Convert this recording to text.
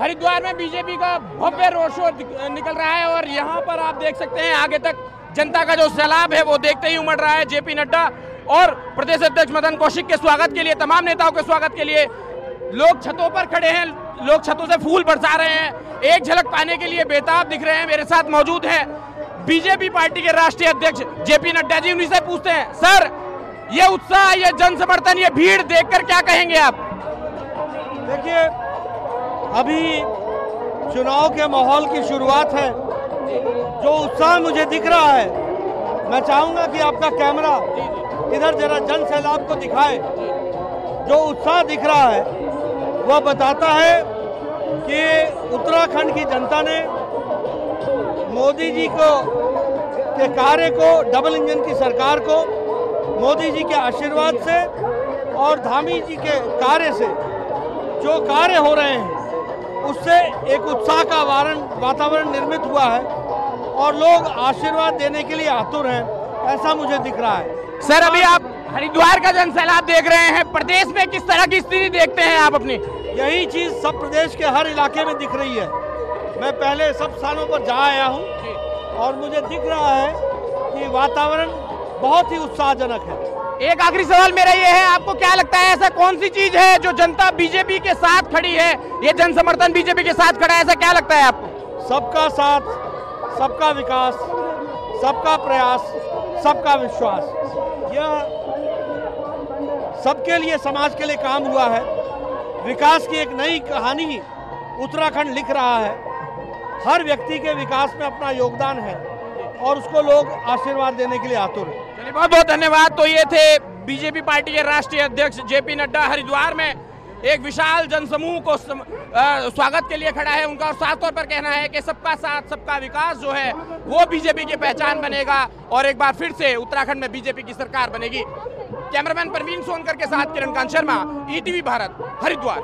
हरिद्वार में बीजेपी का भव्य road show निकल रहा है और यहाँ पर आप देख सकते हैं आगे तक जनता का जो सैलाब है वो देखते ही उमड़ रहा है जेपी नड्डा और प्रदेश अध्यक्ष मदन कौशिक के स्वागत के लिए, तमाम नेताओं के स्वागत के लिए लोग छतों पर खड़े हैं, लोग छतों से फूल बरसा रहे हैं, एक झलक पाने के लिए बेताब दिख रहे हैं, मेरे साथ मौजूद है बीजेपी पार्टी के राष्ट्रीय अध्यक्ष जेपी नड्डा जी, उन्हीं से पूछते हैं, सर, ये उत्साह, ये जन समर्थन ये भीड़ देखकर क्या कहेंगे आप? देखिए अभी चुनाव के माहौल की शुरुआत है। जो उत्साह मुझे दिख रहा है, मैं चाहूँगा कि आपका कैमरा इधर जरा जन सैलाब को दिखाए। जो उत्साह दिख रहा है, वह बताता है कि उत्तराखंड की जनता ने मोदी जी को, के कार्य को, डबल इंजन की सरकार को, मोदी जी के आशीर्वाद से और धामी जी के कार्य से जो कार्य हो रहे हैं उससे एक उत्साह का वारण वातावरण निर्मित हुआ है और लोग आशीर्वाद देने के लिए आतुर हैं ऐसा मुझे दिख रहा है। सर अभी आप हरिद्वार का जन सैलाब देख रहे हैं। प्रदेश में किस तरह की स्थिति देखते हैं आप अपनी? यही चीज़ सब प्रदेश के हर इलाके में दिख रही है। मैं पहले सब स्थानों पर जा आया हूँ और मुझे दिख रहा है कि वातावरण बहुत ही उत्साहजनक है। एक आखिरी सवाल मेरा ये है, आपको क्या लगता है ऐसा कौन सी चीज़ है जो जनता बीजेपी के साथ खड़ी है? ये जन समर्थन बीजेपी के साथ खड़ा है, ऐसा क्या लगता है आपको? सबका साथ, सबका विकास, सबका प्रयास, सबका विश्वास। यह सबके लिए, समाज के लिए काम हुआ है। विकास की एक नई कहानी उत्तराखंड लिख रहा है। हर व्यक्ति के विकास में अपना योगदान है। और उसको लोग आशीर्वाद देने के लिए आतुर चलिए, बहुत बहुत धन्यवाद। तो ये थे बीजेपी पार्टी के राष्ट्रीय अध्यक्ष जेपी नड्डा हरिद्वार में। एक विशाल जनसमूह को स्वागत के लिए खड़ा है उनका और साफ़ तौर पर कहना है कि सबका साथ, सबका विकास जो है, वो बीजेपी की पहचान बनेगा और एक बार फिर से उत्तराखंड में बीजेपी की सरकार बनेगी। कैमरामैन परवीन सोनकर के साथ किरण कांत शर्मा, ईटीवी भारत, हरिद्वार।